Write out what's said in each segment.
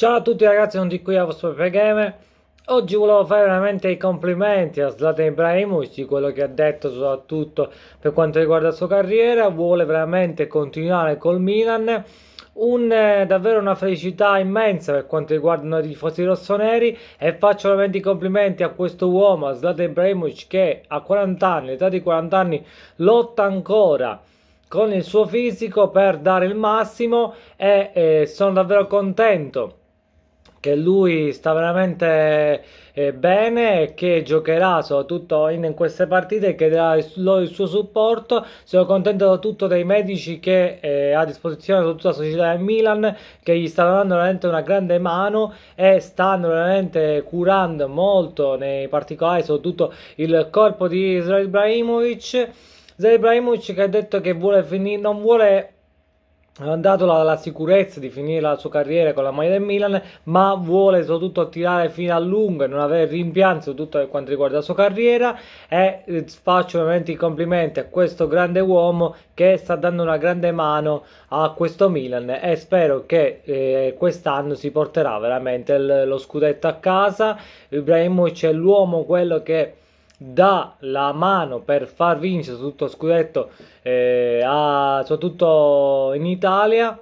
Ciao a tutti ragazzi, non di qui a vostro Gamer. Oggi volevo fare veramente i complimenti a Zlatan Ibrahimovic di quello che ha detto soprattutto per quanto riguarda la sua carriera, vuole veramente continuare col Milan. Un, eh, davvero una felicità immensa per quanto riguarda noi tifosi rossoneri e faccio veramente i complimenti a questo uomo, a Zlatan Ibrahimovic che a 40 anni, l'età di 40 anni, lotta ancora con il suo fisico per dare il massimo e eh, sono davvero contento che lui sta veramente eh, bene e che giocherà soprattutto in, in queste partite che darà il, il, suo supporto. Sono contento soprattutto dei medici che eh, ha a disposizione tutta la società del Milan che gli stanno dando veramente una grande mano e stanno veramente curando molto nei particolari soprattutto il corpo di Israel Ibrahimovic. Israel Ibrahimovic che ha detto che vuole finire non vuole dato la, sicurezza di finire la sua carriera con la maglia del Milan, ma vuole soprattutto tirare fino a lungo e non avere rimpianti soprattutto per quanto riguarda la sua carriera e eh, faccio veramente i complimenti a questo grande uomo che sta dando una grande mano a questo Milan e spero che eh, quest'anno si porterà veramente lo scudetto a casa. Ibrahimovic è l'uomo quello che dà la mano per far vincere tutto scudetto eh, a, soprattutto in Italia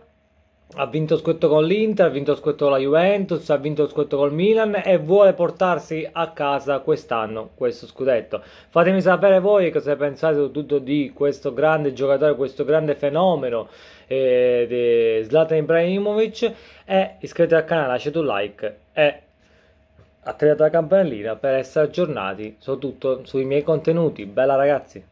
ha vinto scudetto con l'Inter, ha vinto scudetto con la Juventus, ha vinto scudetto col Milan e vuole portarsi a casa quest'anno questo scudetto. Fatemi sapere voi cosa pensate soprattutto di questo grande giocatore, questo grande fenomeno eh, di Zlatan Ibrahimovic e iscrivetevi al canale, lasciate un like e la campanellina per essere aggiornati soprattutto sui miei contenuti. Bella ragazzi!